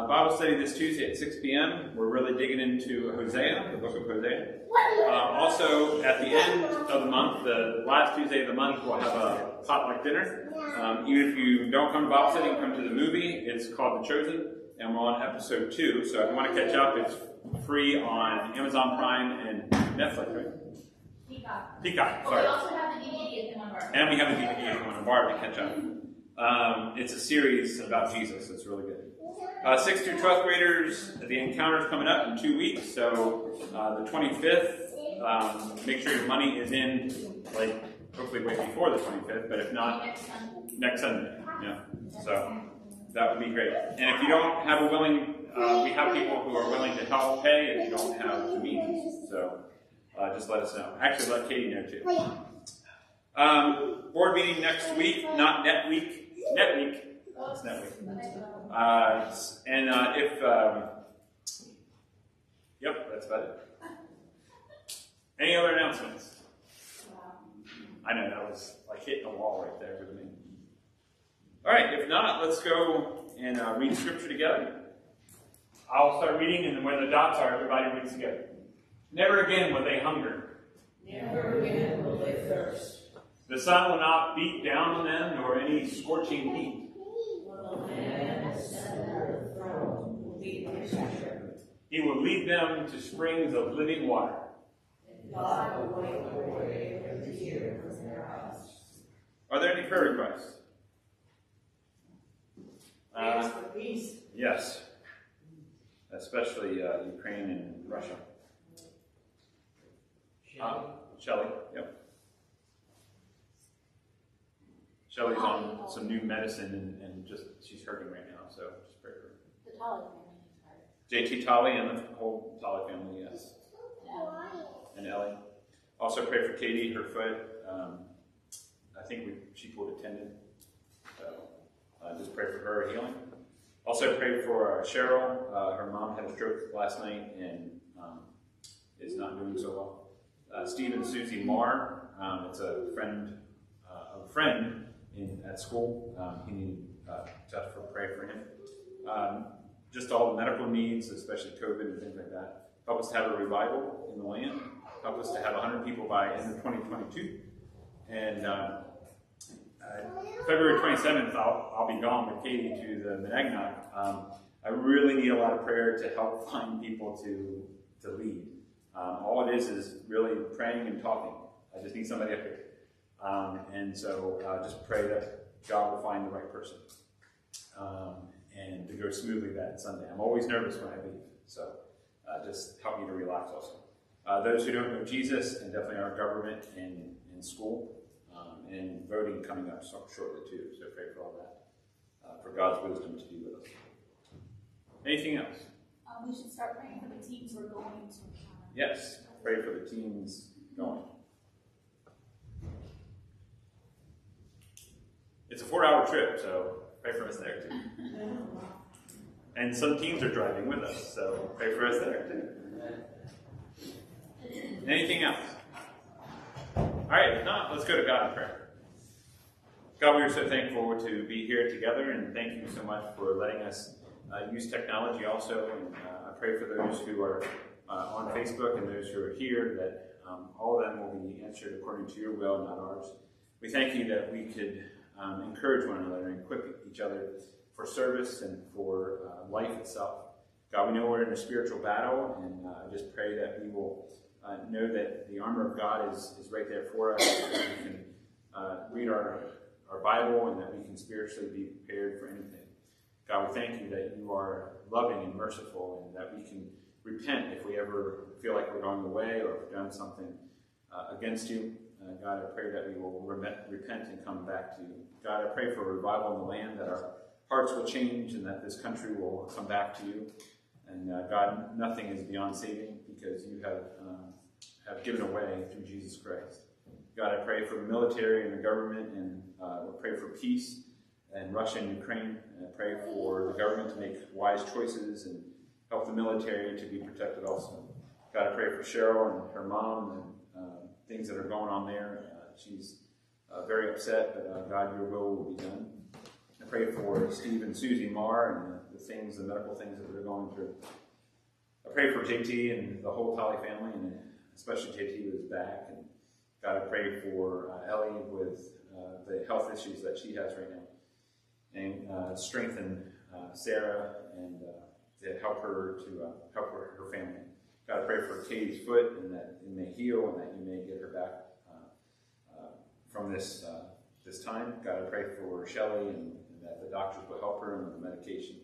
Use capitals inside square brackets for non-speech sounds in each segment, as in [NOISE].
Uh, Bible study this Tuesday at 6 p.m. We're really digging into Hosea, the book of Hosea. Uh, also, at the end of the month, the last Tuesday of the month, we'll have a potluck dinner. Um, even if you don't come to Bible study, you come to the movie. It's called The Chosen, and we're on episode two. So, if you want to catch up, it's free on Amazon Prime and Netflix, right? Peacock. Peacock, But we also have the DVD want to borrow. And we have the DVD want to borrow to catch up. Um, it's a series about Jesus. It's really good. Uh, 6th through 12th graders, the encounter's coming up in two weeks. So uh, the 25th, um, make sure your money is in, like, hopefully way before the 25th, but if not, Next Sunday. next Sunday. Yeah. So that would be great. And if you don't have a willing, uh, we have people who are willing to help pay if you don't have the means. So uh, just let us know. Actually, let Katie know too. Um, board meeting next week, not net week. Net week. It's net week. Uh, and uh, if, um, yep, that's about it. Any other announcements? I know that was like hitting a wall right there with me. All right, if not, let's go and uh, read scripture together. I'll start reading, and then where the dots are, everybody reads together. Never again will they hunger. Never again will they thirst. The sun will not beat down on them, nor any scorching heat. The Lamb of the center of the throne will be their treasure. He will lead them to springs of living water. And God will wipe away every tear from their eyes. Are there any prayer requests? Uh, yes, especially uh, Ukraine and Russia. Uh, Shelley, yep. Shelley's on some new medicine and, and just she's hurting right now, so just pray for her. The Tolly family is hard. JT Tolly and the whole Tolly family, yes. and Ellie. Also pray for Katie, her foot. Um, I think we, she pulled a tendon. So uh, just pray for her healing. Also pray for uh, Cheryl. Uh, her mom had a stroke last night and um, is not doing so well. Uh, Steve and Susie Marr. Um, it's a friend, uh, a friend in at school. Um, he needed uh, to pray for him. Um, just all the medical needs, especially COVID and things like that. Help us to have a revival in the land. Help us to have 100 people by end of 2022. And um, uh, February 27th, I'll, I'll be gone with Katie to the Monadnock. Um, I really need a lot of prayer to help [LAUGHS] find people to, to lead. Um, all it is is really praying and talking. I just need somebody up here. Um, and so uh, just pray that God will find the right person um, and to go smoothly that Sunday. I'm always nervous when I leave, so uh, just help me to relax also. Uh, those who don't know Jesus, and definitely our government and, and school, um, and voting coming up so- shortly too, so pray for all that, uh, for God's wisdom to be with us. Anything else? Um, we should start praying for the teams we're going to. Yes, pray for the teams going. It's a four-hour trip, so pray for us there too. [LAUGHS] And some teams are driving with us, so pray for us there too. Anything else? All right, if not, let's go to God in prayer. God, we are so thankful to be here together, and thank you so much for letting us uh, use technology also. And uh, I pray for those who are uh, on Facebook and those who are here that um, all of them will be answered according to your will, not ours. We thank you that we could um, encourage one another and equip each other for service and for uh, life itself. God, we know we're in a spiritual battle, and uh, I just pray that we will uh, know that the armor of God is, is right there for us, that we can uh, read our, our Bible, and that we can spiritually be prepared for anything. God, we thank you that you are loving and merciful, and that we can repent if we ever feel like we're going away or we've done something uh, against you. Uh, God, I pray that we will repent and come back to you. God, I pray for revival in the land, that our hearts will change and that this country will come back to you. And uh, God, nothing is beyond saving because you have, um, have given away through Jesus Christ. God, I pray for the military and the government and uh, pray for peace in Russia and Ukraine. And I pray for the government to make wise choices and help the military to be protected also. God, I pray for Cheryl and her mom and things that are going on there. Uh, she's uh, very upset, but uh, God, your will will be done. I pray for Steve and Susie Marr and the, things, the medical things that they're going through. I pray for JT and the whole Tolly family, and especially JT with his back. And God, I pray for uh, Ellie with uh, the health issues that she has right now, and uh, strengthen Sarah and to help her to help her, her family. God, I pray for Katie's foot and that it may heal and that you may get her back from this this time. God, I pray for Shelly and, and that the doctors will help her and the medication.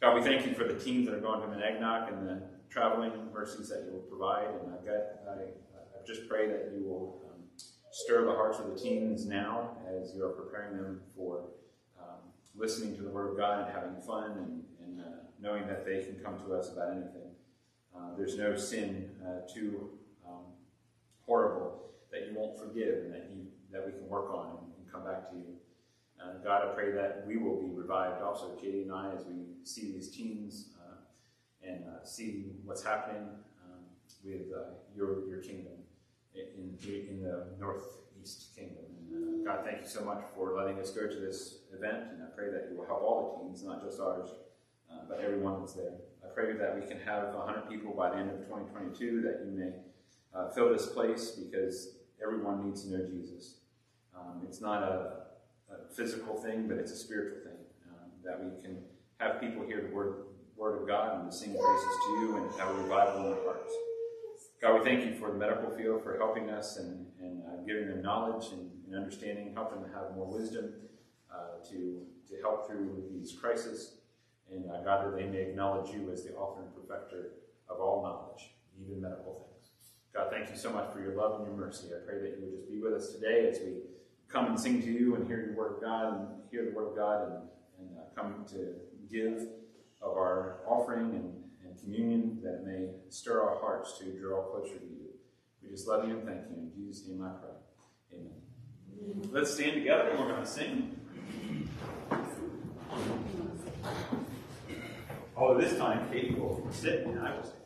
God, we thank you for the teams that are going to Monadnock and the traveling mercies that you will provide. And I've got, I, I just pray that you will um, stir the hearts of the teens now as you are preparing them for um, listening to the Word of God and having fun and, and uh, knowing that they can come to us about anything. Uh, there's no sin uh, too um, horrible that you won't forgive and that you that we can work on and come back to you. God, I pray that we will be revived also, Katie and I, as we see these teens uh, and uh, see what's happening um, with your your kingdom in, in the northeast kingdom. And, God, thank you so much for letting us go to this event, and I pray that you will help all the teens, not just ours, uh, but everyone that's there. I pray that we can have 100 people by the end of 2022, that you may fill this place because everyone needs to know Jesus. Um, it's not a, a, physical thing, but it's a spiritual thing. Um, that we can have people hear the word, word of God and to sing praises to you and have a revival in their hearts. God, we thank you for the medical field for helping us and, and uh, giving them knowledge and, and, understanding, help them have more wisdom uh, to, to help through these crises. And uh, God, that they may acknowledge you as the author and perfecter of all knowledge, even medical things. God, thank you so much for your love and your mercy. I pray that you would just be with us today as we come and sing to you and hear the word of God and hear the word of God and, and uh, come to give of our offering and, and communion that it may stir our hearts to draw closer to you. We just love you and thank you. In Jesus' name I pray. Amen. Let's stand together and we're going to sing. Although this time Katie will sit and I will sing.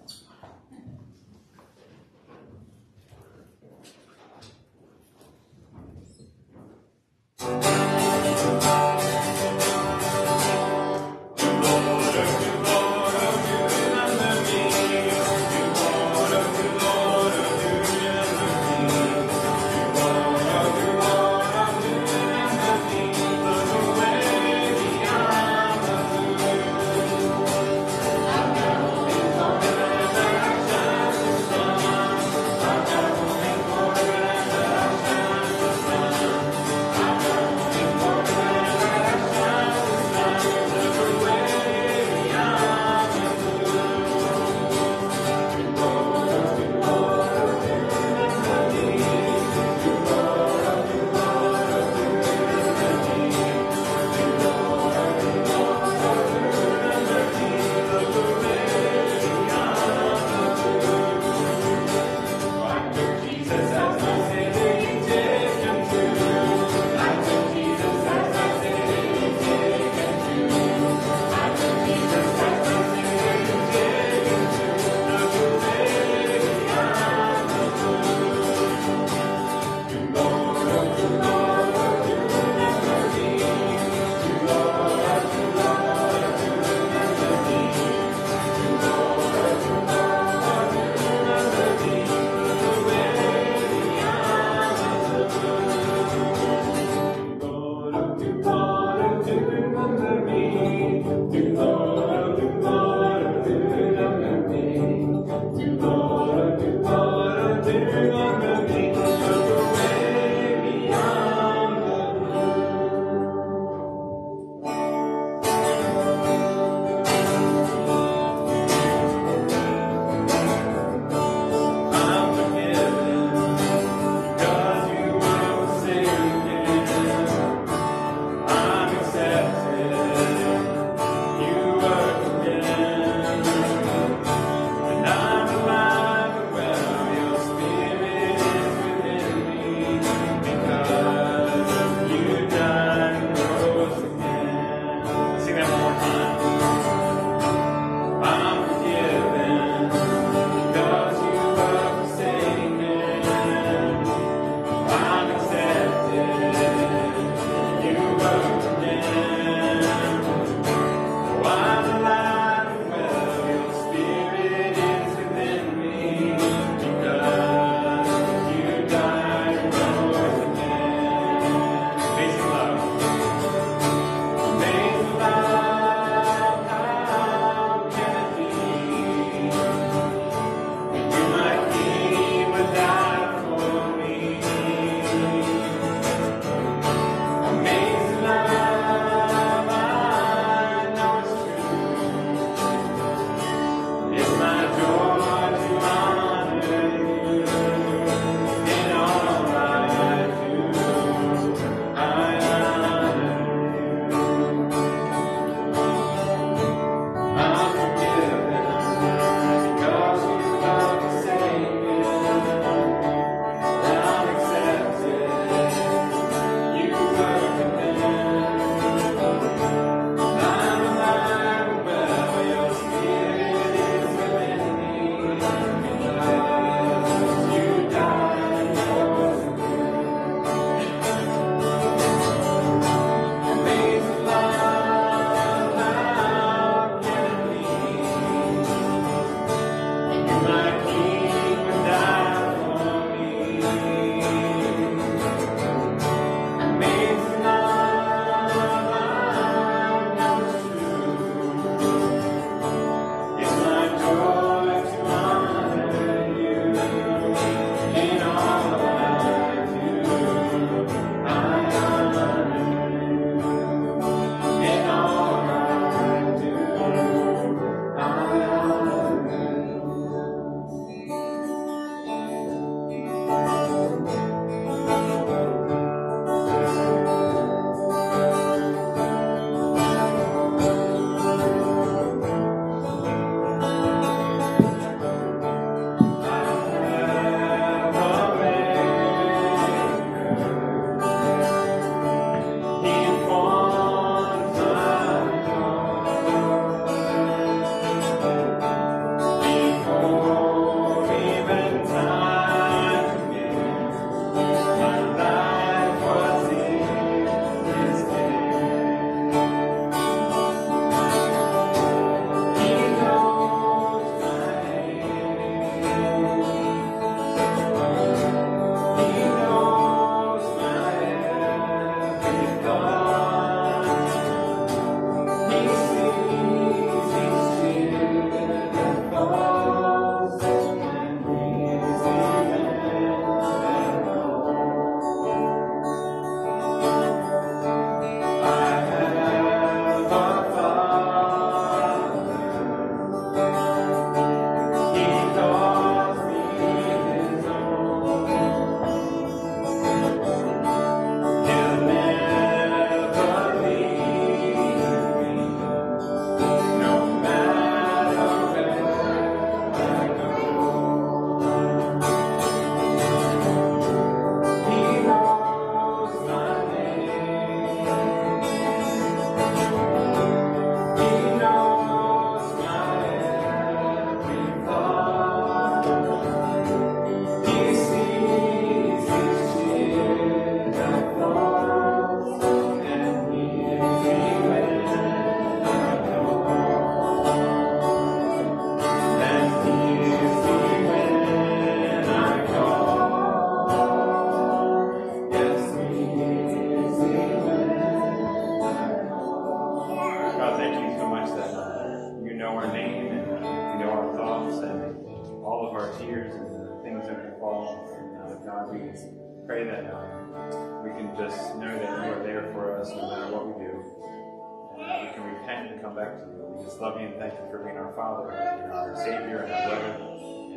And come back to you. We just love you and thank you for being our Father and our Savior and our brother.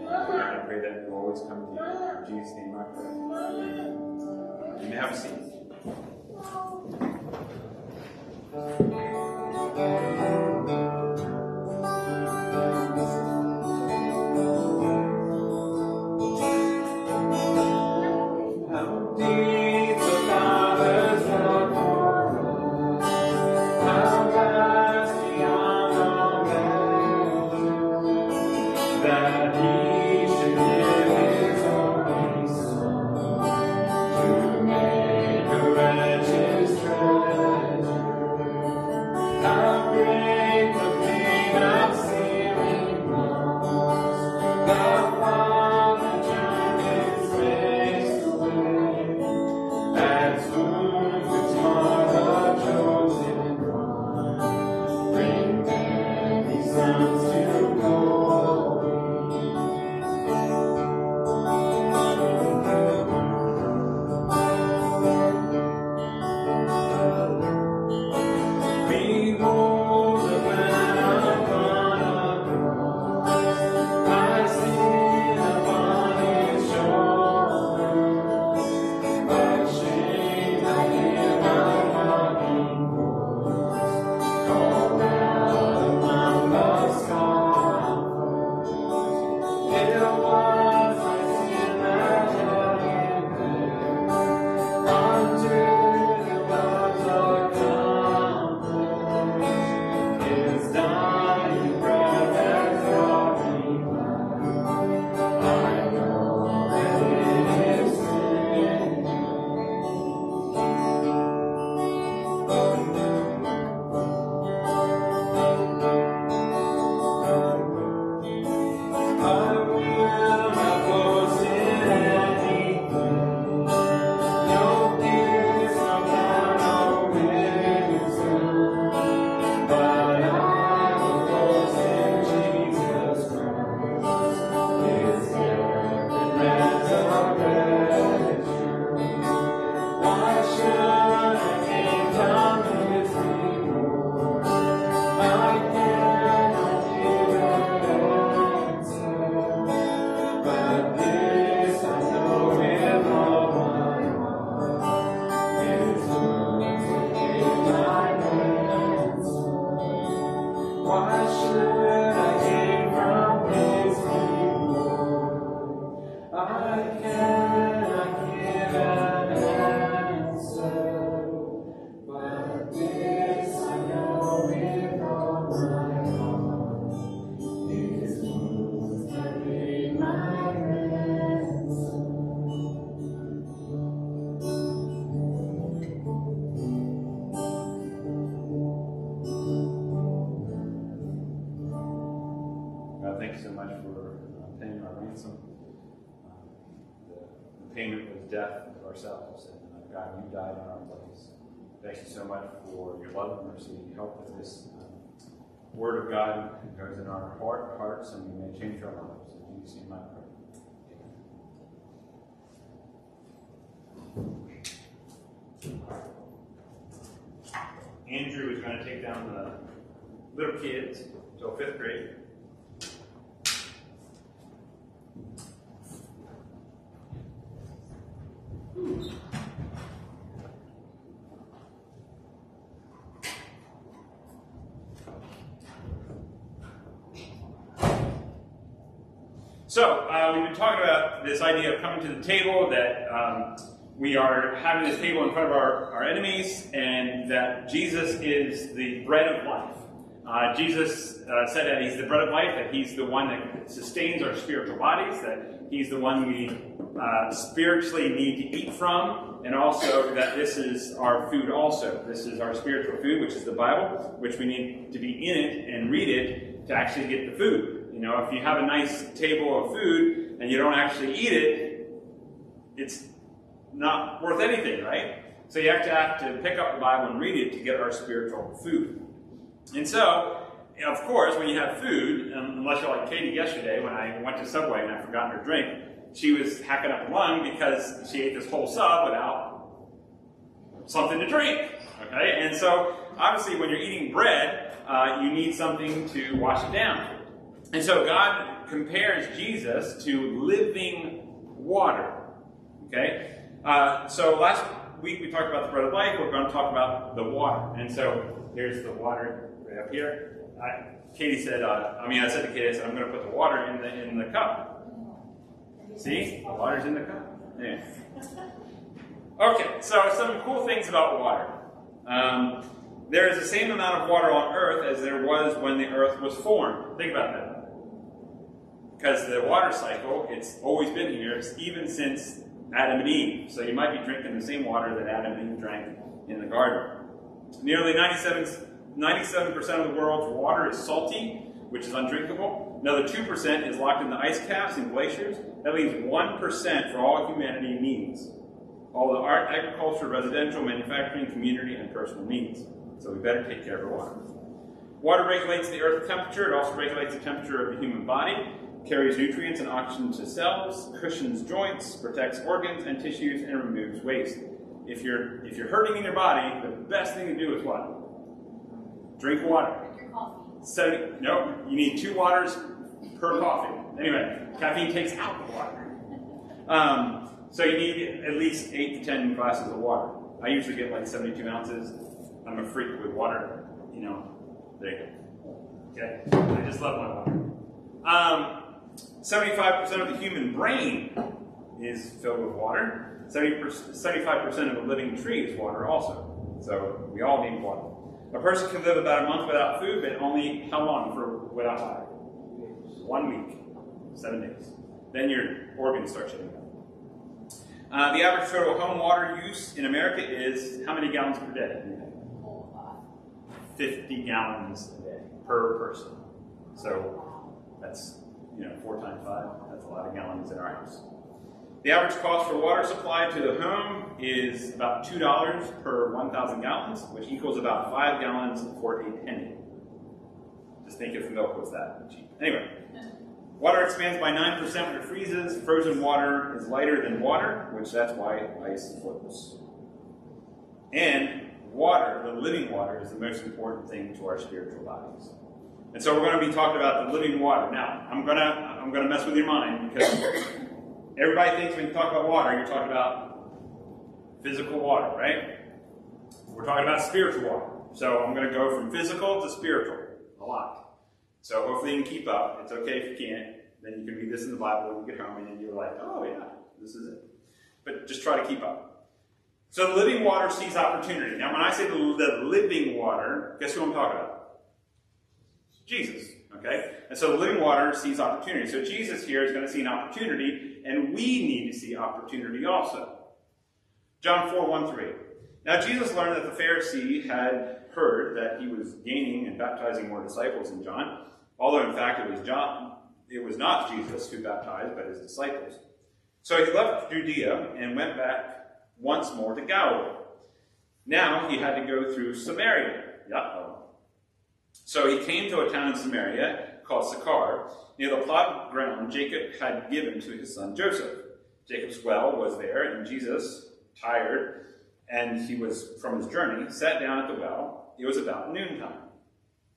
And I pray that we always come to you. In Jesus' name I pray. Amen. You may have a seat. Ourselves, and uh, God, you died in our place. Thank you so much for your love and mercy. And help with this um, word of God that goes in our heart, hearts, and we may change our lives. In Jesus' name I pray. Andrew is going to take down the little kids until fifth grade. So, uh, we've been talking about this idea of coming to the table, that um, we are having this table in front of our, our enemies, and that Jesus is the bread of life. Uh, Jesus uh, said that he's the bread of life, that he's the one that sustains our spiritual bodies, that he's the one we uh, spiritually need to eat from, and also that this is our food also. This is our spiritual food, which is the Bible, which we need to be in it and read it to actually get the food. You know, if you have a nice table of food and you don't actually eat it, it's not worth anything, right? So you have to have to pick up the Bible and read it to get our spiritual food. And so, of course, when you have food, um, unless you're like Katie yesterday when I went to Subway and I forgot her drink, she was hacking up a lung because she ate this whole sub without something to drink. Okay, and so obviously when you're eating bread, uh, you need something to wash it down. And so God compares Jesus to living water. Okay, uh, so last week we talked about the bread of life. We're going to talk about the water. And so here's the water right up here. I, Katie said, uh, I mean, I said to Katie, I said, I'm going to put the water in the in the cup. See, the water's in the cup. Yeah. Okay, so some cool things about water. Um, there is the same amount of water on Earth as there was when the Earth was formed. Think about that. Because the water cycle, it's always been here, it's even since Adam and Eve. So you might be drinking the same water that Adam and Eve drank in the garden. Nearly 97, 97% of the world's water is salty, which is undrinkable. Another 2% is locked in the ice caps and glaciers. That leaves 1% for all humanity needs. All the art, agriculture, residential, manufacturing, community, and personal needs. So we better take care of our water. Water regulates the Earth's temperature. It also regulates the temperature of the human body, carries nutrients and oxygen to cells, cushions joints, protects organs and tissues, and removes waste. If you're if you're hurting in your body, the best thing to do is what? Drink water. Drink your coffee. So no, you need two waters per coffee. Anyway, caffeine takes out the water. Um, so you need at least eight to ten glasses of water. I usually get like 72 ounces. I'm a freak with water. You know, there you go. Okay, I just love my water. Um, 75% of the human brain is filled with water. 75% of a living tree is water also. So we all need water. A person can live about a month without food, but only how long for without water? One week, seven days. Then your organs start shutting down. Uh, the average total home water use in America is how many gallons per day? 50 gallons a day per person. So that's you know four times five. That's a lot of gallons in our house. The average cost for water supply to the home is about two dollars per 1,000 gallons, which equals about five gallons for a penny. Just think if milk was that cheap. Anyway, water expands by 9% when it freezes. Frozen water is lighter than water, which that's why ice floats. And water, the living water, is the most important thing to our spiritual bodies. And so we're going to be talking about the living water. Now, I'm going to I'm going to mess with your mind because everybody thinks when you talk about water, you're talking about physical water, right? We're talking about spiritual water. So I'm going to go from physical to spiritual a lot. So hopefully you can keep up. It's okay if you can't. Then you can read this in the Bible when you get home and you're like, oh yeah, this is it. But just try to keep up. So the living water sees opportunity. Now, when I say the, the living water, guess who I'm talking about? Jesus. Okay? And so the living water sees opportunity. So Jesus here is going to see an opportunity, and we need to see opportunity also. John 4 1 3. Now Jesus learned that the Pharisee had heard that he was gaining and baptizing more disciples than John, although in fact it was John, it was not Jesus who baptized, but his disciples. So he left Judea and went back once more to Galilee. Now he had to go through Samaria. Uh-oh. So he came to a town in Samaria called Sychar, near the plot of ground Jacob had given to his son Joseph. Jacob's well was there, and Jesus, tired, and he was from his journey, sat down at the well. It was about noontime.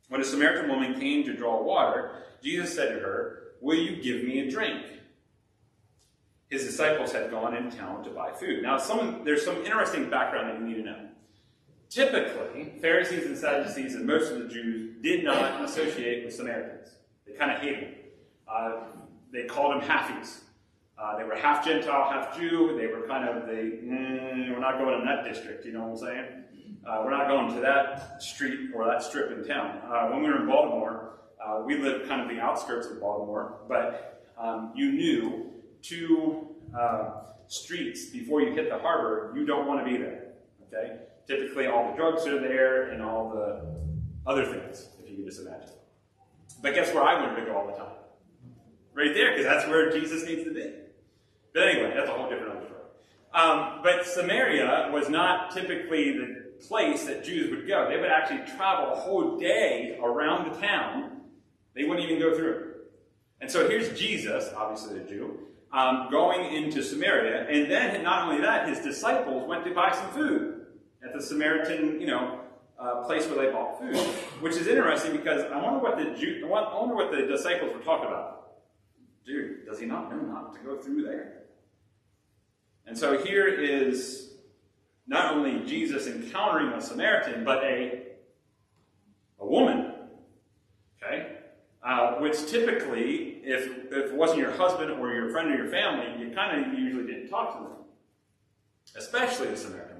When a Samaritan woman came to draw water, Jesus said to her, Will you give me a drink? His disciples had gone in town to buy food. Now, some, there's some interesting background that you need to know. Typically, Pharisees and Sadducees and most of the Jews did not associate with Samaritans. They kind of hated them. Uh, they called them halfies. Uh, they were half Gentile, half Jew. They were kind of the, mm, we're not going in that district, you know what I'm saying? Uh, we're not going to that street or that strip in town. Uh, when we were in Baltimore, uh, we lived kind of the outskirts of Baltimore, but um, you knew two uh, streets before you hit the harbor, you don't want to be there. Okay? Typically, all the drugs are there and all the other things, if you can just imagine. But guess where I wanted to go all the time? Right there, because that's where Jesus needs to be. But anyway, that's a whole different story. Um, but Samaria was not typically the place that Jews would go. They would actually travel a whole day around the town. They wouldn't even go through. And so here's Jesus, obviously a Jew, um, going into Samaria. And then, not only that, his disciples went to buy some food at the Samaritan, you know, uh, place where they bought food. Which is interesting because I wonder what the Jew, I wonder what the disciples were talking about. Dude, does he not know not to go through there? And so here is not only Jesus encountering a Samaritan, but a, a woman. Okay? Uh, which typically, if, if it wasn't your husband or your friend or your family, you kind of usually didn't talk to them. Especially a Samaritan.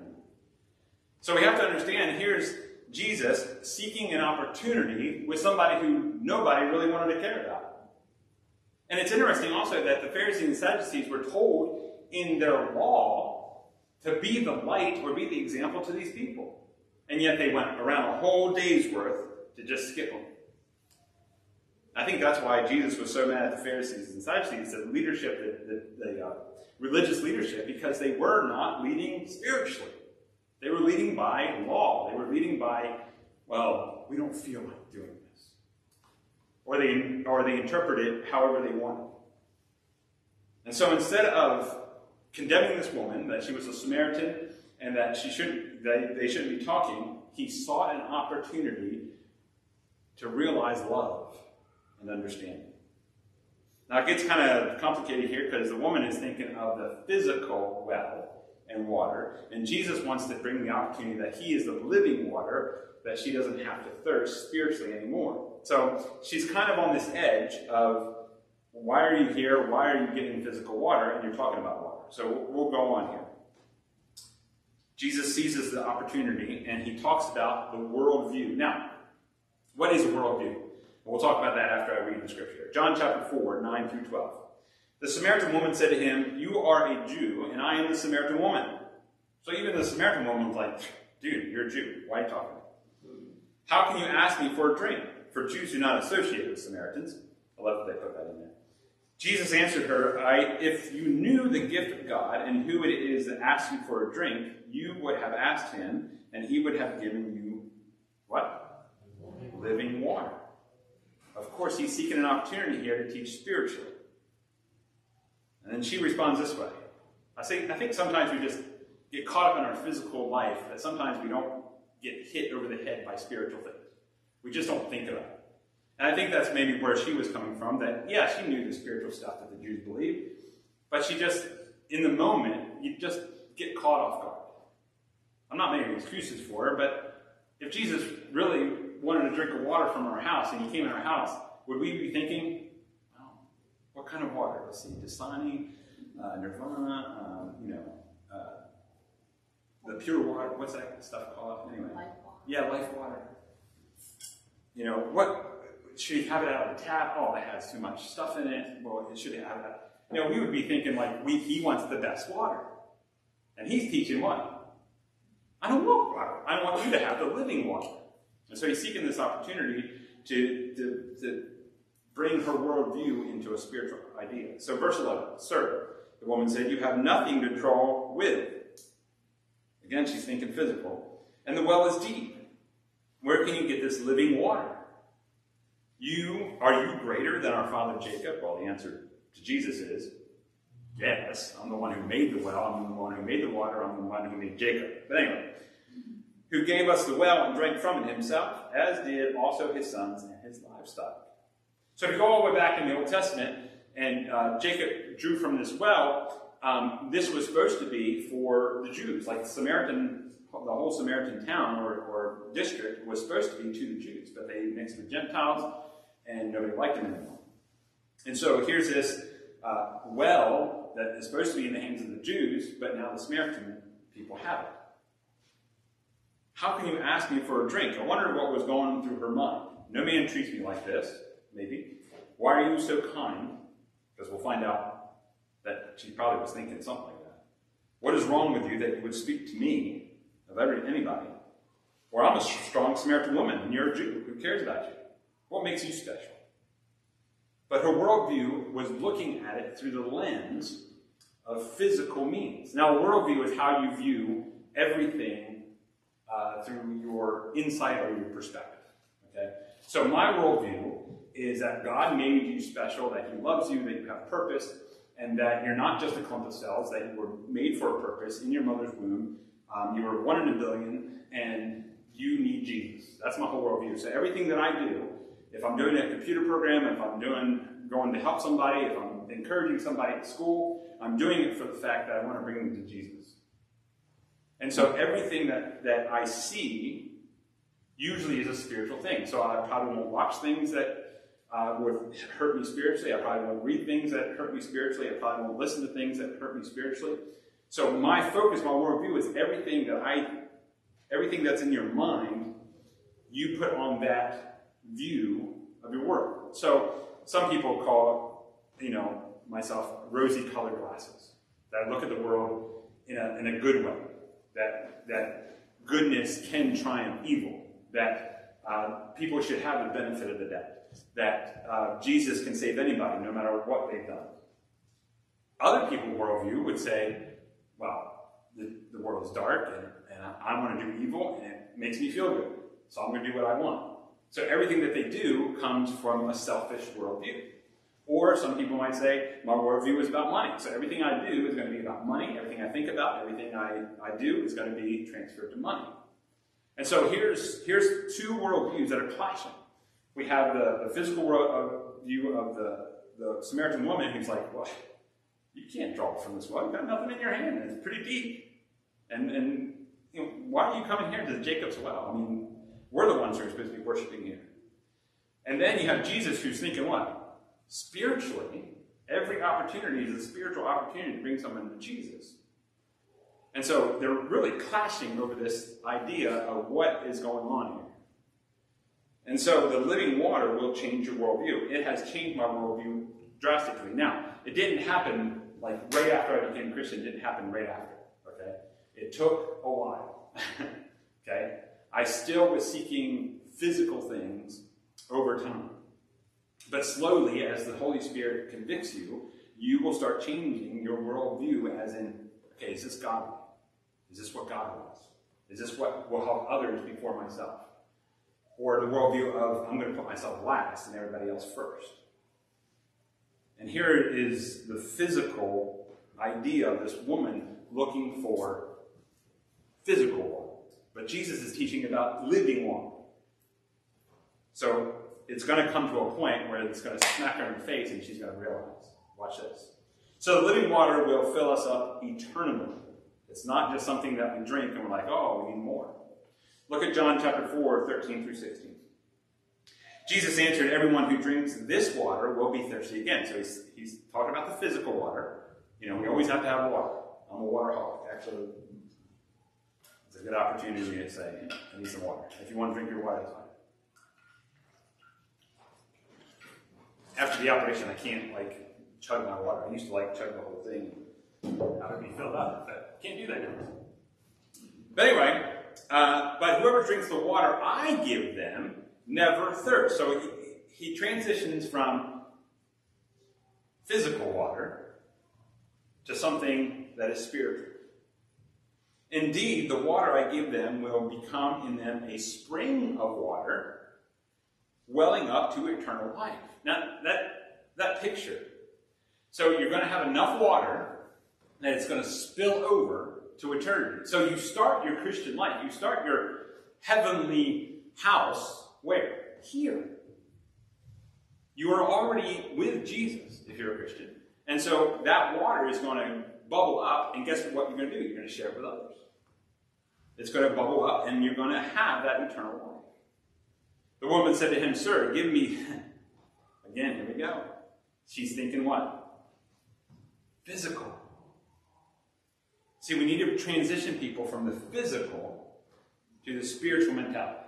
So we have to understand here's Jesus seeking an opportunity with somebody who nobody really wanted to care about. And it's interesting also that the Pharisees and Sadducees were told in their law to be the light or be the example to these people. And yet they went around a whole day's worth to just skip them. I think that's why Jesus was so mad at the Pharisees and Sadducees, the leadership, the, the, the uh, religious leadership, because they were not leading spiritually. They were leading by law. They were leading by, well, we don't feel like doing this. Or they, or they interpret it however they want. And so instead of condemning this woman that she was a Samaritan and that she shouldn't, they, they shouldn't be talking, he sought an opportunity to realize love and understanding. Now it gets kind of complicated here because the woman is thinking of the physical well and water, and Jesus wants to bring the opportunity that he is the living water, that she doesn't have to thirst spiritually anymore. So she's kind of on this edge of why are you here? Why are you getting physical water? And you're talking about water. So we'll go on here. Jesus seizes the opportunity and he talks about the worldview. Now, what is a worldview? We'll talk about that after I read the scripture. John chapter 4, 9 through 12. The Samaritan woman said to him, You are a Jew, and I am the Samaritan woman. So even the Samaritan woman was like, Dude, you're a Jew. Why are you talking? How can you ask me for a drink? For Jews do not associate with Samaritans. I love that they put that in there. Jesus answered her, If you knew the gift of God and who it is that asks you for a drink, you would have asked him, and he would have given you what? Living water. Of course, he's seeking an opportunity here to teach spiritually. And then she responds this way. I think, I think sometimes we just get caught up in our physical life that sometimes we don't get hit over the head by spiritual things. We just don't think about it. And I think that's maybe where she was coming from, that, yeah, she knew the spiritual stuff that the Jews believed, but she just, in the moment, you just get caught off guard. I'm not making excuses for her, but if Jesus really wanted a drink of water from our house and he came in our house, would we be thinking, what kind of water? Let's see, Dasani, uh, Nirvana, um, you know, uh, the pure water, what's that stuff called? Anyway. Life Yeah, life water. You know, what should he have it out of the tap? Oh, that has too much stuff in it. Well, it should have that. You know, we would be thinking like we, he wants the best water. And he's teaching what? I don't want water. I want you to have the living water. And so he's seeking this opportunity to, to, to bring her worldview into a spiritual idea. So verse 11, Sir, the woman said, You have nothing to draw with. Again, she's thinking physical. And the well is deep. Where can you get this living water? You are you greater than our father Jacob? Well, the answer to Jesus is yes. I'm the one who made the well. I'm the one who made the water. I'm the one who made Jacob. But anyway, who gave us the well and drank from it himself, as did also his sons and his livestock. So to go all the way back in the Old Testament, and uh, Jacob drew from this well, um, this was supposed to be for the Jews, like the Samaritan, the whole Samaritan town or, or district was supposed to be to the Jews, but they mixed with Gentiles, and nobody liked them anymore. And so here's this uh, well that is supposed to be in the hands of the Jews, but now the Samaritan people have it. How can you ask me for a drink? I wonder what was going through her mind. No man treats me like this, maybe. Why are you so kind? Because we'll find out that she probably was thinking something like that. What is wrong with you that you would speak to me of every, anybody? Or I'm a strong Samaritan woman and you're a Jew. Who cares about you? What makes you special? But her worldview was looking at it through the lens of physical means. Now, worldview is how you view everything uh, through your insight or your perspective. Okay? So my worldview is that God made you special, that He loves you, that you have purpose, and that you're not just a clump of cells, that you were made for a purpose in your mother's womb. Um, you were one in a billion, and you need Jesus. That's my whole worldview. So everything that I do, if I'm doing a computer program, if I'm doing going to help somebody, if I'm encouraging somebody at school, I'm doing it for the fact that I want to bring them to Jesus. And so everything that, that I see usually is a spiritual thing. So I probably won't watch things that uh, would hurt me spiritually. I probably won't read things that hurt me spiritually. I probably won't listen to things that hurt me spiritually. So my focus, my worldview is everything that I, everything that's in your mind, you put on that view of your world. So some people call, you know, myself rosy-colored glasses. That I look at the world in a, in a good way. That that goodness can triumph evil. That uh, people should have the benefit of the doubt. That uh, Jesus can save anybody, no matter what they've done. Other people's worldview would say, well, the, the world is dark and, and I, am going to do evil and it makes me feel good. So I'm going to do what I want. So everything that they do comes from a selfish worldview. Or some people might say, my worldview is about money. So everything I do is going to be about money. Everything I think about, everything I, I do is going to be transferred to money. And so here's, here's two worldviews that are clashing. We have the, the physical world uh, view of the, the Samaritan woman who's like, well, you can't draw from this well. You've got nothing in your hand. It's pretty deep. And, and you know, why are you coming here to the Jacob's well? I mean, we're the ones who are supposed to be worshiping here. And then you have Jesus who's thinking what? Spiritually, every opportunity is a spiritual opportunity to bring someone to Jesus. And so they're really clashing over this idea of what is going on here. And so the living water will change your worldview. It has changed my worldview drastically. Now, it didn't happen like right after I became Christian, it didn't happen right after. Okay? It took a while. [LAUGHS] okay? I still was seeking physical things over time. But slowly, as the Holy Spirit convicts you, you will start changing your worldview as in, okay, is this godly? Is this what God wants? Is this what will help others before myself? Or the worldview of, I'm going to put myself last and everybody else first. And here is the physical idea of this woman looking for physical water. But Jesus is teaching about living water. So it's going to come to a point where it's going to smack her in the face and she's going to realize. Watch this. So the living water will fill us up eternally. It's not just something that we drink and we're like, oh, we need more. Look at John chapter 4, 13 through 16. Jesus answered, Everyone who drinks this water will be thirsty again. So he's, he's talking about the physical water. You know, we always have to have water. I'm a water hog. Actually, it's a good opportunity to say, I need some water. If you want to drink your water, that's fine. After the operation, I can't, like, chug my water. I used to, like, chug the whole thing. That would be filled up, but can't do that now. But anyway, uh, but whoever drinks the water I give them never thirst. So he, he transitions from physical water to something that is spiritual. Indeed, the water I give them will become in them a spring of water welling up to eternal life. Now, that, that picture. So you're going to have enough water that it's going to spill over to eternity. So you start your Christian life, you start your heavenly house where? Here. You are already with Jesus if you're a Christian. And so that water is going to bubble up, and guess what you're going to do? You're going to share it with others. It's going to bubble up, and you're going to have that eternal life. The woman said to him, Sir, give me. [LAUGHS] Again, here we go. She's thinking what? Physical. See, we need to transition people from the physical to the spiritual mentality.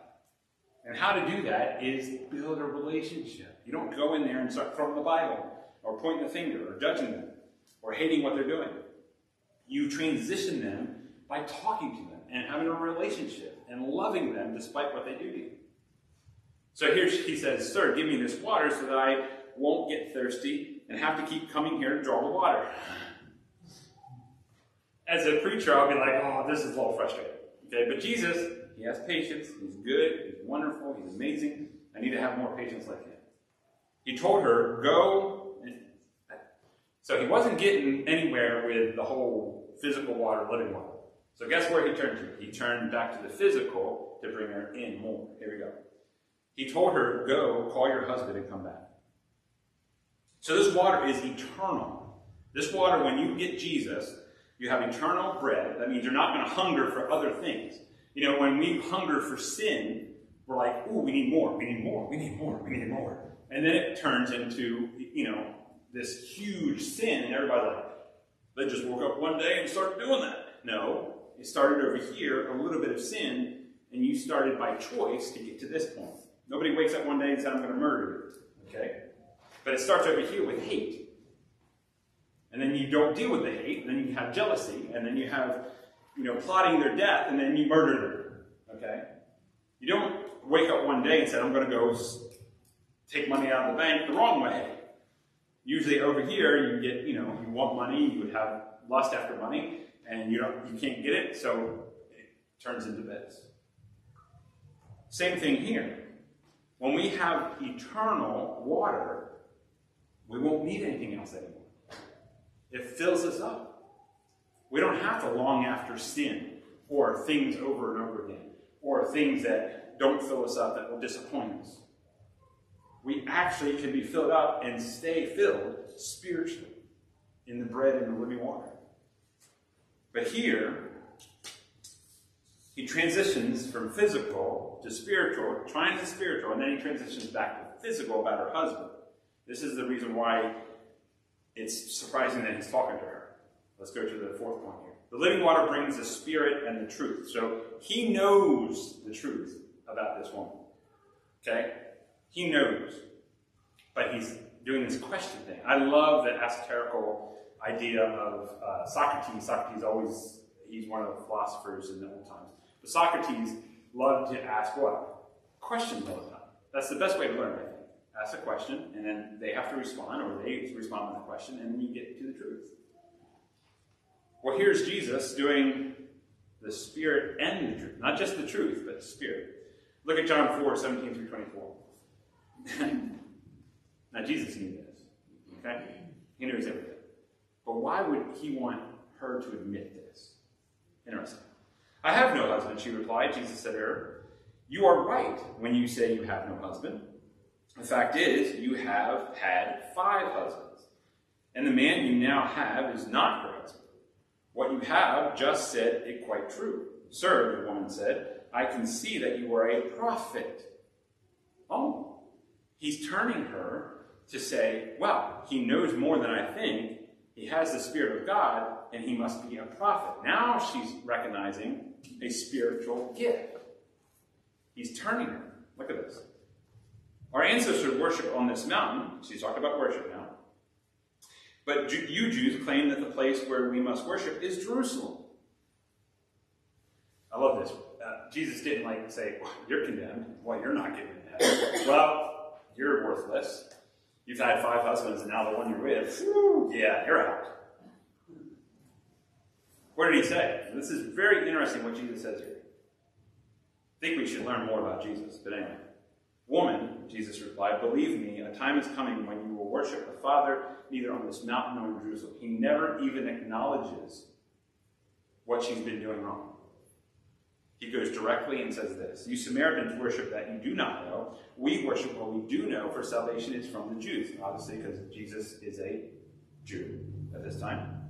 And how to do that is build a relationship. You don't go in there and start throwing the Bible or pointing the finger or judging them or hating what they're doing. You transition them by talking to them and having a relationship and loving them despite what they do to you. So here he says, Sir, give me this water so that I won't get thirsty and have to keep coming here to draw the water. As a preacher, I'll be like, oh, this is a little frustrating. Okay, but Jesus, He has patience. He's good. He's wonderful. He's amazing. I need to have more patience like him. He told her, Go. So he wasn't getting anywhere with the whole physical water, living water. So guess where he turned to? He turned back to the physical to bring her in more. Here we go. He told her, Go, call your husband and come back. So this water is eternal. This water, when you get Jesus, you have eternal bread. That means you're not going to hunger for other things. You know, when we hunger for sin, we're like, ooh, we need more, we need more, we need more, we need more. And then it turns into, you know, this huge sin, and everybody's like, they just woke up one day and started doing that. No, it started over here, a little bit of sin, and you started by choice to get to this point. Nobody wakes up one day and says, I'm going to murder you. Okay? But it starts over here with hate. And then you don't deal with the hate, and then you have jealousy, and then you have, you know, plotting their death, and then you murder them. Okay? You don't wake up one day and say, I'm going to go take money out of the bank the wrong way. Usually over here, you get, you know, you want money, you would have lust after money, and you don't, you can't get it, so it turns into this. Same thing here. When we have eternal water, we won't need anything else anymore. It fills us up. We don't have to long after sin or things over and over again or things that don't fill us up that will disappoint us. We actually can be filled up and stay filled spiritually in the bread and the living water. But here, he transitions from physical to spiritual, trying to spiritual, and then he transitions back to physical about her husband. This is the reason why it's surprising that he's talking to her. Let's go to the fourth point here. The living water brings the spirit and the truth. So he knows the truth about this woman. Okay? He knows. But he's doing this question thing. I love the esoterical idea of uh, Socrates. Socrates always, he's one of the philosophers in the old times. But Socrates loved to ask what? Questions all the time. That's the best way to learn. Ask a question, and then they have to respond, or they respond with a question, and then you get to the truth. Well, here's Jesus doing the Spirit and the truth. Not just the truth, but the Spirit. Look at John 4, 17 through 24. [LAUGHS] now, Jesus knew this. Okay? He knows everything. But why would he want her to admit this? Interesting. I have no husband, she replied. Jesus said to her, You are right when you say you have no husband. The fact is, you have had five husbands, and the man you now have is not your husband. What you have just said it quite true. Sir, the woman said, I can see that you are a prophet. Oh, he's turning her to say, well, he knows more than I think. He has the Spirit of God, and he must be a prophet. Now she's recognizing a spiritual gift. He's turning her. Look at this. Our ancestors worship on this mountain. She's talking about worship now. But you Jews claim that the place where we must worship is Jerusalem. I love this. Uh, Jesus didn't like say, well, "You're condemned." Well, you're not getting heaven. well, you're worthless. You've had five husbands, and now the one you're with, yeah, you're out. What did he say? This is very interesting what Jesus says here. I think we should learn more about Jesus, but anyway. Woman, Jesus replied, believe me, a time is coming when you will worship the Father neither on this mountain nor in Jerusalem. He never even acknowledges what she's been doing wrong. He goes directly and says this You Samaritans worship that you do not know. We worship what we do know, for salvation is from the Jews. Obviously, because Jesus is a Jew at this time.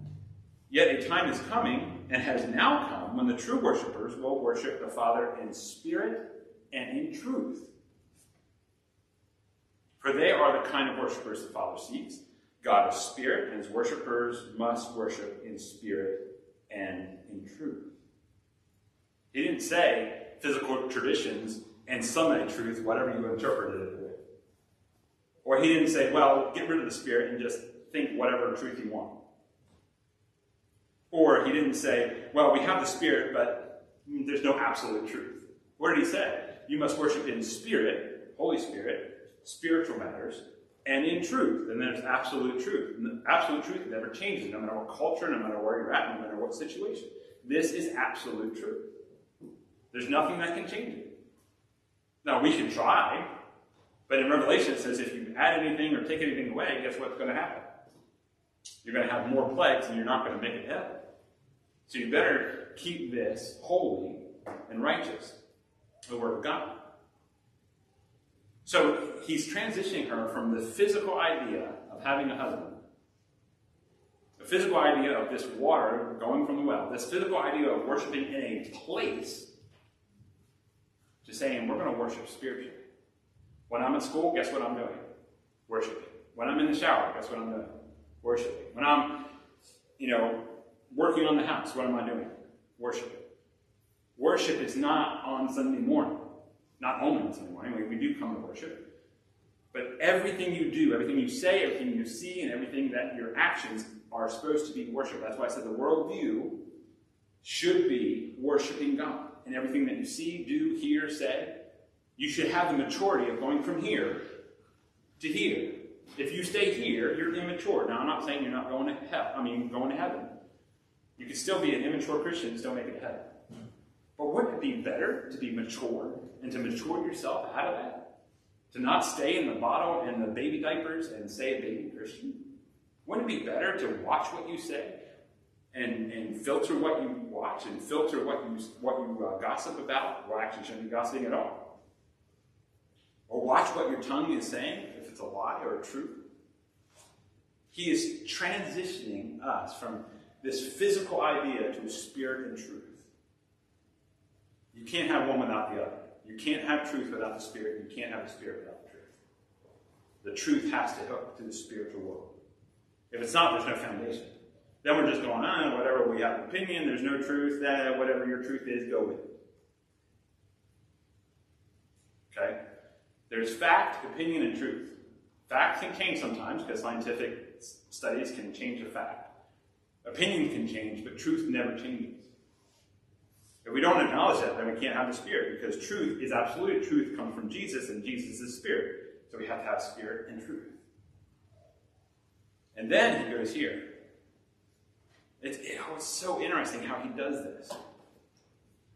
Yet a time is coming, and has now come, when the true worshippers will worship the Father in spirit and in truth. For they are the kind of worshippers the Father seeks. God is spirit, and his worshippers must worship in spirit and in truth. He didn't say physical traditions and Sunday truth, whatever you interpreted it with. Or he didn't say, well, get rid of the spirit and just think whatever truth you want. Or he didn't say, well, we have the spirit, but there's no absolute truth. What did he say? You must worship in spirit, Holy Spirit, spiritual matters, and in truth. And there's absolute truth. And absolute truth never changes, no matter what culture, no matter where you're at, no matter what situation. This is absolute truth. There's nothing that can change it. Now, we can try, but in Revelation it says if you add anything or take anything away, guess what's going to happen? You're going to have more plagues and you're not going to make it heaven. So you better keep this holy and righteous, the Word of God. So he's transitioning her from the physical idea of having a husband, the physical idea of this water going from the well, this physical idea of worshiping in a place, to saying we're going to worship spiritually. When I'm at school, guess what I'm doing? Worshiping. When I'm in the shower, guess what I'm doing? Worshiping. When I'm, you know, working on the house, what am I doing? Worshiping. Worship is not on Sunday morning. Not Sunday morning, we, we do come to worship. But everything you do, everything you say, everything you see, and everything that your actions are supposed to be worship. That's why I said the worldview should be worshiping God. And everything that you see, do, hear, say, you should have the maturity of going from here to here. If you stay here, you're immature. Now, I'm not saying you're not going to hell. I mean, going to heaven. You can still be an immature Christian and still make it to heaven. But wouldn't it be better to be mature and to mature yourself out of that? To not stay in the bottle and the baby diapers and say a baby Christian? Wouldn't it be better to watch what you say and, and filter what you watch and filter what you, what you uh, gossip about? Well, actually, shouldn't be gossiping at all. Or watch what your tongue is saying, if it's a lie or a truth. He is transitioning us from this physical idea to a spirit and truth. You can't have one without the other. You can't have truth without the spirit. You can't have the spirit without the truth. The truth has to hook to the spiritual world. If it's not, there's no foundation. Then we're just going on, ah, whatever we have an opinion, there's no truth, that whatever your truth is, go with it. Okay? There's fact, opinion, and truth. Fact can change sometimes because scientific studies can change a fact. Opinion can change, but truth never changes. If we don't acknowledge that, then we can't have the Spirit because truth is absolute. Truth comes from Jesus, and Jesus is Spirit. So we have to have Spirit and truth. And then he goes here. It's, it, oh, it's so interesting how he does this.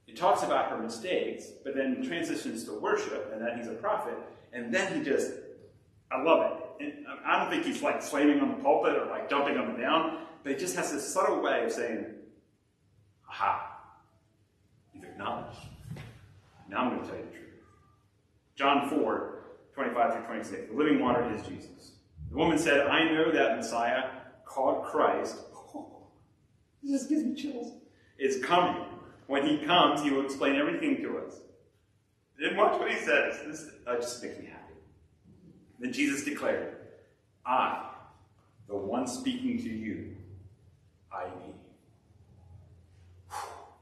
He talks about her mistakes, but then transitions to worship, and that he's a prophet, and then he just, I love it. And um, I don't think he's like slamming on the pulpit or like jumping up and down, but he just has this subtle way of saying, aha, you've. Now I'm going to tell you the truth. John 4, 25 through 26. The living water is Jesus. The woman said, I know that Messiah, called Christ, oh, this just gives me chills, is coming. When he comes, he will explain everything to us. Then watch what he says. This uh, just makes me happy. Then Jesus declared, I, the one speaking to you, I be.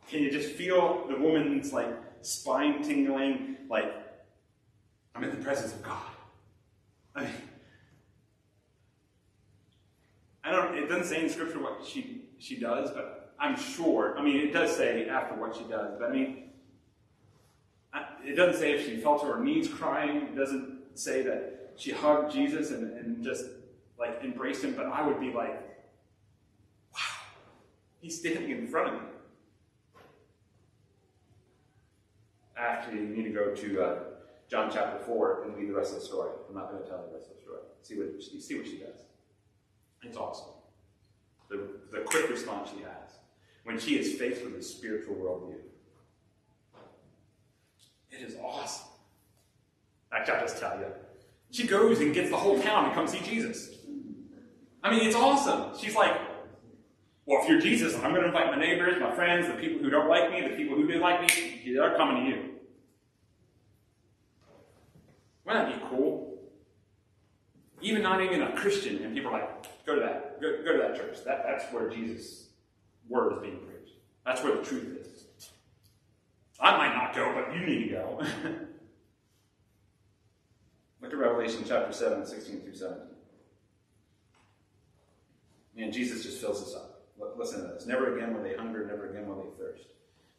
Can you just feel the woman's like spine tingling, like I'm in the presence of God? I mean, I don't. It doesn't say in Scripture what she she does, but I'm sure. I mean, it does say after what she does, but I mean, it doesn't say if she fell to her knees crying. It doesn't say that she hugged Jesus and, and just like embraced him. But I would be like, wow, he's standing in front of me. Actually, you need to go to uh, John chapter 4 and read the rest of the story. I'm not going to tell the rest of the story. See what she, see what she does. It's awesome. The, the quick response she has when she is faced with a spiritual worldview. It is awesome. Actually, I'll just tell you. She goes and gets the whole town to come see Jesus. I mean, it's awesome. She's like, well, if you're Jesus, I'm going to invite my neighbors, my friends, the people who don't like me, the people who do like me, they're coming to you. Wouldn't that be cool? Even not even a Christian, and people are like, go to that, go, go to that church. That, that's where Jesus' word is being preached. That's where the truth is. I might not go, but you need to go. [LAUGHS] Look at Revelation chapter 7, 16 through 17. Man, Jesus just fills us up. Listen to this. Never again will they hunger, never again will they thirst.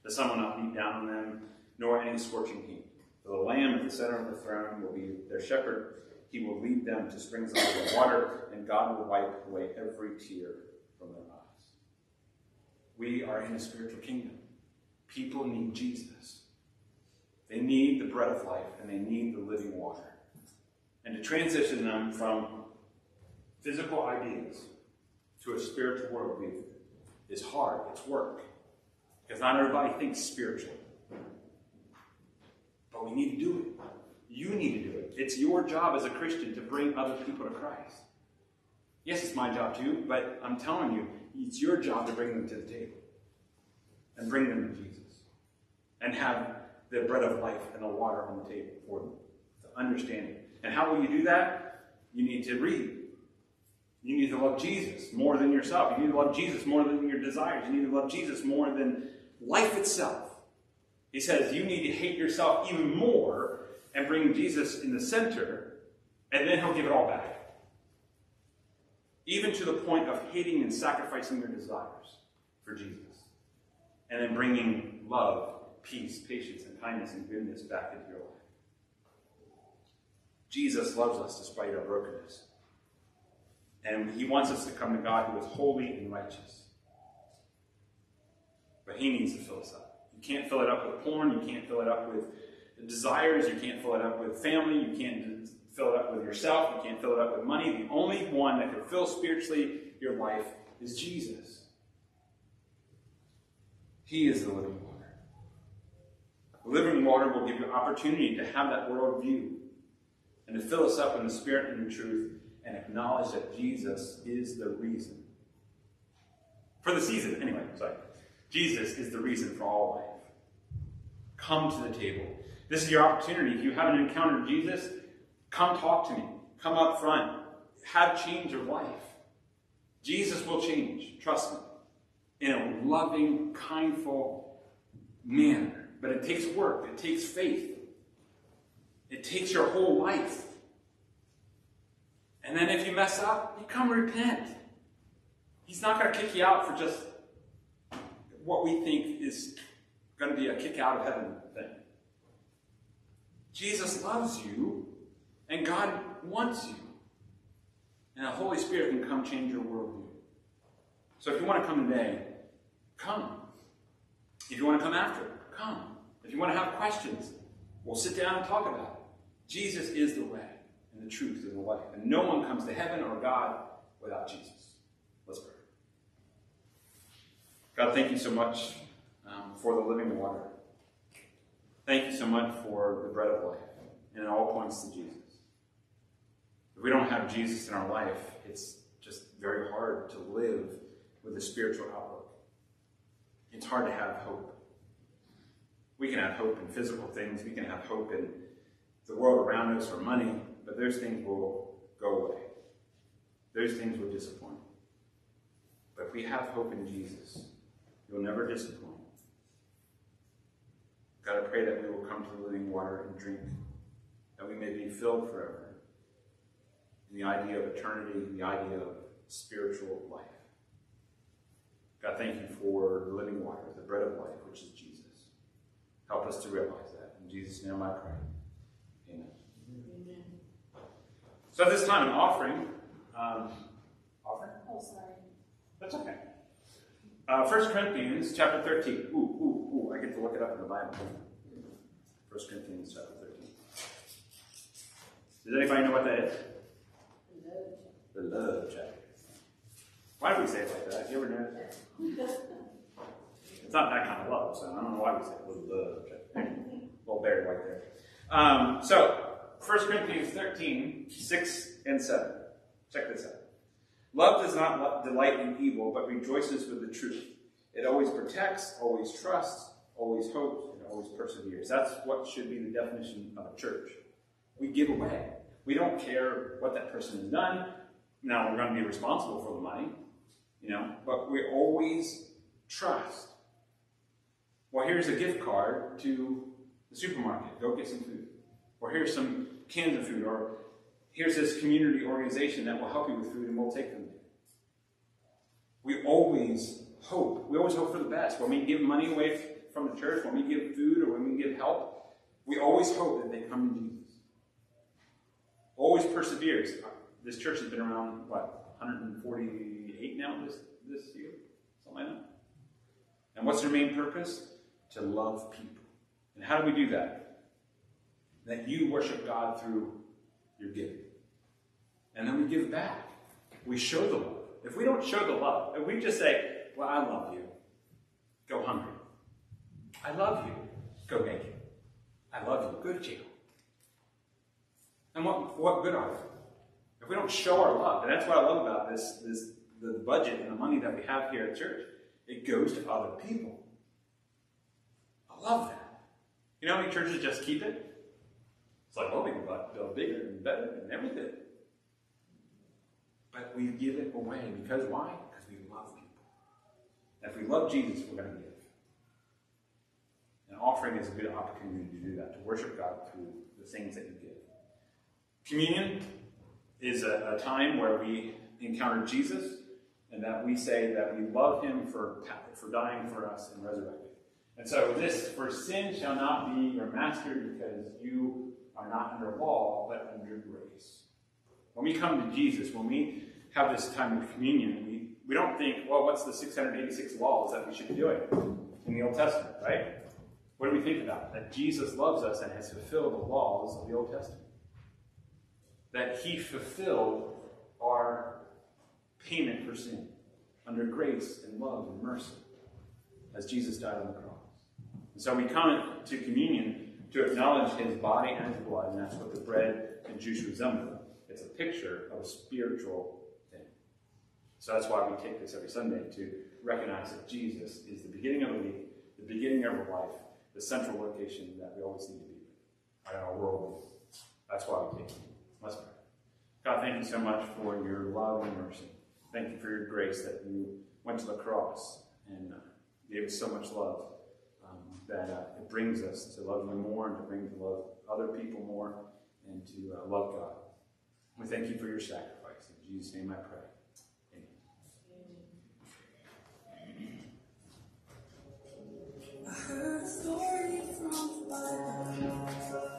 The sun will not beat down on them, nor any scorching heat. For the Lamb at the center of the throne will be their shepherd. He will lead them to springs of water, and God will wipe away every tear from their eyes. We are in a spiritual kingdom. People need Jesus. They need the bread of life and they need the living water. And to transition them from physical ideas to a spiritual worldview is hard. It's work. Because not everybody thinks spiritually. But we need to do it. You need to do it. It's your job as a Christian to bring other people to Christ. Yes, it's my job too, but I'm telling you, it's your job to bring them to the table and bring them to Jesus and have the bread of life and the water on the table for them to understand it. And how will you do that? You need to read. You need to love Jesus more than yourself. You need to love Jesus more than your desires. You need to love Jesus more than life itself. He says you need to hate yourself even more and bring Jesus in the center, and then he'll give it all back. Even to the point of hating and sacrificing your desires for Jesus. And then bringing love, peace, patience, and kindness and goodness back into your life. Jesus loves us despite our brokenness. And he wants us to come to God who is holy and righteous. But he needs to fill us up. You can't fill it up with porn. You can't fill it up with desires. You can't fill it up with family. You can't fill it up with yourself. You can't fill it up with money. The only one that can fill spiritually your life is Jesus. He is the living water. The living water will give you opportunity to have that world view and to fill us up in the spirit and the truth and acknowledge that Jesus is the reason. For the season, anyway, sorry. Jesus is the reason for all life. Come to the table. This is your opportunity. If you haven't encountered Jesus, come talk to me. Come up front. Have change of life. Jesus will change. Trust me. In a loving, kindful manner. But it takes work. It takes faith. It takes your whole life. And then if you mess up, you come repent. He's not going to kick you out for just what we think is going to be a kick out of heaven thing. Jesus loves you, and God wants you. And the Holy Spirit can come change your worldview. So if you want to come today, come. If you want to come after, come. If you want to have questions, we'll sit down and talk about it. Jesus is the way and the truth and the life. And no one comes to heaven or God without Jesus. Let's pray. God, thank you so much um, for the living water. Thank you so much for the bread of life. And it all points to Jesus. If we don't have Jesus in our life, it's just very hard to live with a spiritual outlook. It's hard to have hope. We can have hope in physical things, we can have hope in the world around us or money, but those things will go away. Those things will disappoint. But if we have hope in Jesus, you'll never disappoint. God, I pray that we will come to the living water and drink, that we may be filled forever in the idea of eternity, the idea of spiritual life. God, thank you for the living water, the bread of life, which is Jesus. Help us to realize that. In Jesus' name I pray. Amen. Amen. So at this time, an offering. Um, offering? Oh, sorry. That's okay. Uh, 1 Corinthians chapter 13. Ooh, ooh, ooh. I get to look it up in the Bible. 1 Corinthians chapter 13. Does anybody know what that is? The love chapter. Why do we say it like that? You ever notice? It's not that kind of love, so I don't know why we say it. The love chapter. little buried right there. Um, so, 1 Corinthians 13, 6 and 7. Check this out. Love does not delight in evil, but rejoices with the truth. It always protects, always trusts, always hopes, and always perseveres. That's what should be the definition of a church. We give away. We don't care what that person has done. Now, we're going to be responsible for the money, you know, but we always trust. Well, here's a gift card to the supermarket. Go get some food. Or here's some cans of food. Or here's this community organization that will help you with food and we'll take them. We always hope. We always hope for the best. When we give money away from the church, when we give food or when we give help, we always hope that they come to Jesus. Always perseveres. This church has been around, what, 148 now this, this year? Something like that. And what's their main purpose? To love people. And how do we do that? That you worship God through your giving. And then we give back. We show the love. If we don't show the love, if we just say, Well, I love you, go hungry. I love you, go naked. I love you, go to jail. And what, what good are we? If we don't show our love, and that's what I love about this, this the budget and the money that we have here at church, it goes to other people. I love that. You know how many churches just keep it? Like, well, we can build bigger and better and everything. But we give it away because why? Because we love people. And if we love Jesus, we're going to give. An offering is a good opportunity to do that, to worship God through the things that you give. Communion is a, a time where we encounter Jesus and that we say that we love him for, for dying for us and resurrecting. And so this, for sin shall not be your master because you are not under law, but under grace. When we come to Jesus, when we have this time of communion, we, we don't think, well, what's the 686 laws that we should be doing in the Old Testament, right? What do we think about? That Jesus loves us and has fulfilled the laws of the Old Testament. That he fulfilled our payment for sin under grace and love and mercy as Jesus died on the cross. And so we come to communion to acknowledge his body and his blood, and that's what the bread and juice resemble. It's a picture of a spiritual thing. So that's why we take this every Sunday to recognize that Jesus is the beginning of the week, the beginning of our life, the central location that we always need to be in our world. That's why we take it. Let's pray. God, thank you so much for your love and mercy. Thank you for your grace that you went to the cross and uh, gave us so much love that uh, it brings us to love you more and to bring to love other people more and to uh, love God. We thank you for your sacrifice. In Jesus' name I pray. I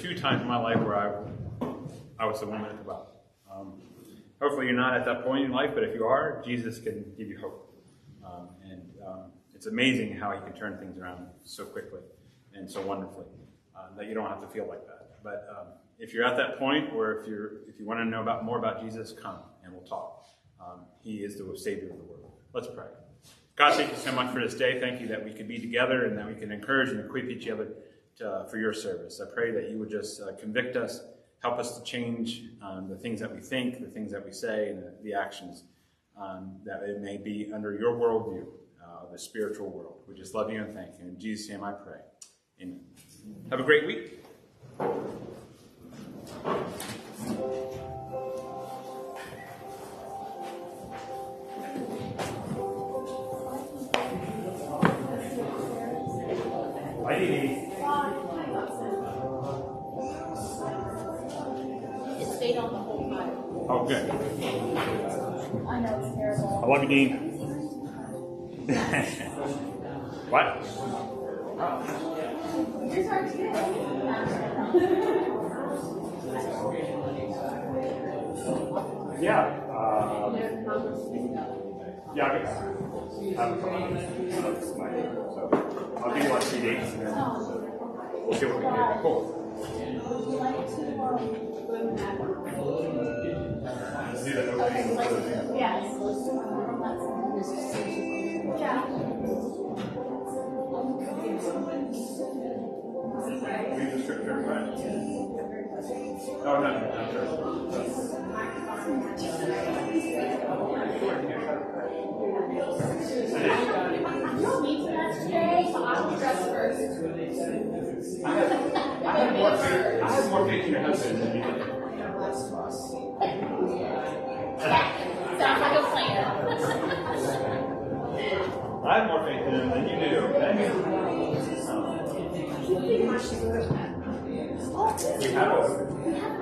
Two times in my life where I, I was the woman at the well. Um, hopefully, you're not at that point in life, but if you are, Jesus can give you hope. Um, and um, it's amazing how He can turn things around so quickly and so wonderfully uh, that you don't have to feel like that. But um, if you're at that point, or if you're if you want to know about more about Jesus, come and we'll talk. Um, he is the Savior of the world. Let's pray. God, thank you so much for this day. Thank you that we could be together and that we can encourage and equip each other to, for your service. I pray that you would just uh, convict us, help us to change um, the things that we think, the things that we say, and the, the actions, um, that it may be under your worldview, uh, the spiritual world. We just love you and thank you. In Jesus' name I pray. Amen. Have a great week. Oh. I know it's terrible. I love you, Dean. [LAUGHS] what? Yours are too. Yeah. Uh, yeah, I could have a couple So I'll give you like three dates and then we'll see what we can do. Cool. Yes. Yeah. Right? Oh, no, no, no. You need to dress today, so I will dress first. I have, more I have more faith in your husband than you. Sounds like a plan. [LAUGHS] I have more faith in him than you do. We have a